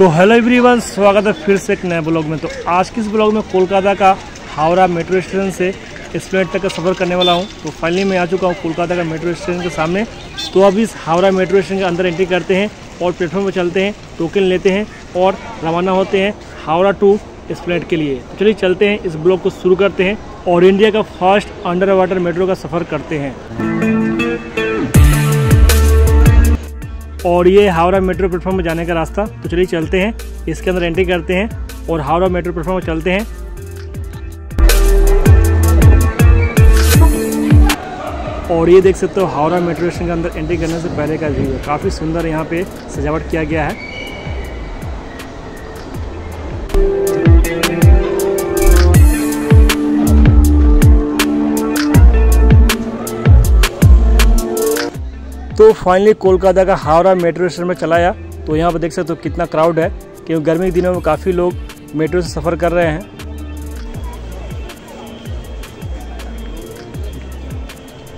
तो hello everyone स्वागत है फिर से एक नए ब्लॉग में। तो आज के इस ब्लॉग में कोलकाता का हावड़ा मेट्रो स्टेशन से स्प्लेट तक का सफ़र करने वाला हूँ। तो फाइनली मैं आ चुका हूँ कोलकाता का मेट्रो स्टेशन के सामने। तो अब इस हावड़ा मेट्रो स्टेशन के अंदर एंट्री करते हैं और प्लेटफॉर्म पर चलते हैं टोकन लेते हैं और रवाना होते हैं हावड़ा टू स्प्लेट के लिए। तो चलिए चलते हैं, इस ब्लॉग को शुरू करते हैं और इंडिया का फ़र्स्ट अंडर वाटर मेट्रो का सफ़र करते हैं। और ये हावड़ा मेट्रो प्लेटफॉर्म में जाने का रास्ता। तो चलिए चलते हैं। इसके अंदर एंट्री करते हैं और हावड़ा मेट्रो प्लेटफॉर्म में चलते हैं। और ये देख सकते हो, हावड़ा मेट्रो स्टेशन के अंदर एंट्री करने से पहले का व्यू है। काफ़ी सुंदर यहाँ पे सजावट किया गया है। फाइनली कोलकाता का हावड़ा मेट्रो स्टेशन में चलाया तो यहाँ पर देख सकते हो तो कितना क्राउड है, क्योंकि गर्मी के दिनों में काफ़ी लोग मेट्रो से सफ़र कर रहे हैं।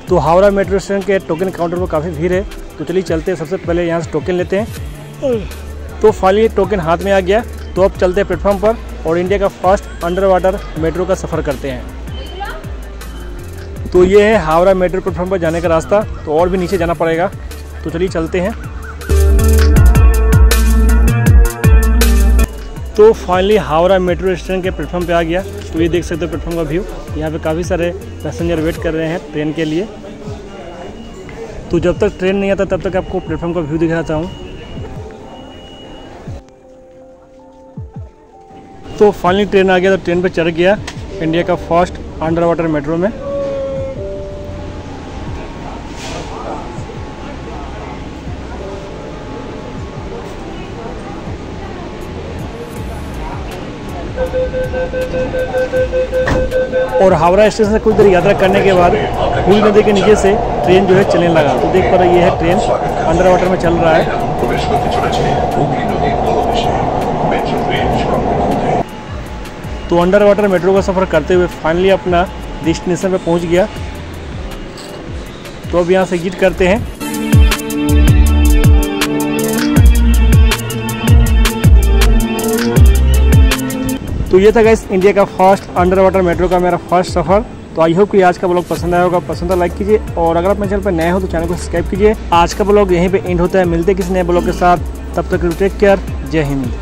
तो हावड़ा मेट्रो स्टेशन के टोकन काउंटर पर काफ़ी भीड़ है। तो चलिए चलते हैं, सबसे पहले यहाँ से टोकन लेते हैं। तो फाइनली टोकन हाथ में आ गया। तो अब चलते हैं प्लेटफॉर्म पर और इंडिया का फ़र्स्ट अंडर वाटर मेट्रो का सफ़र करते हैं। तो ये है हावड़ा मेट्रो प्लेटफॉर्म पर जाने का रास्ता तो और भी नीचे जाना पड़ेगा। तो चलिए चलते हैं। तो फाइनली हावड़ा मेट्रो स्टेशन के प्लेटफॉर्म पे आ गया। तो ये देख सकते हो प्लेटफॉर्म का व्यू यहाँ पे काफ़ी सारे पैसेंजर वेट कर रहे हैं ट्रेन के लिए। तो जब तक ट्रेन नहीं आता, तब तक आपको प्लेटफॉर्म का व्यू दिखाना चाहूँ। तो फाइनली ट्रेन आ गया तो ट्रेन पे चढ़ गया इंडिया का फ़र्स्ट अंडर वाटर मेट्रो में। और हावड़ा स्टेशन से कुछ देर यात्रा करने के बाद हुई नदी के नीचे से ट्रेन जो है चलने लगा। तो देख पा रहे ये है ट्रेन अंडर वाटर में चल रहा है। तो अंडर वाटर मेट्रो का सफ़र करते हुए फाइनली अपना डेस्टिनेशन पे पहुँच गया। तो अब यहाँ से एग्जिट करते हैं। तो ये था गाइस इंडिया का फ़र्स्ट अंडर वाटर मेट्रो का मेरा फ़र्स्ट सफ़र। तो आई होप कि आज का ब्लॉग पसंद आया होगा, पसंद तो लाइक कीजिए। और अगर आप मेरे चैनल पर नए हो तो चैनल को सब्सक्राइब कीजिए। आज का ब्लॉग यहीं पे एंड होता है। मिलते किसी नए ब्लॉग के साथ। तब तक टेक केयर जय हिंद।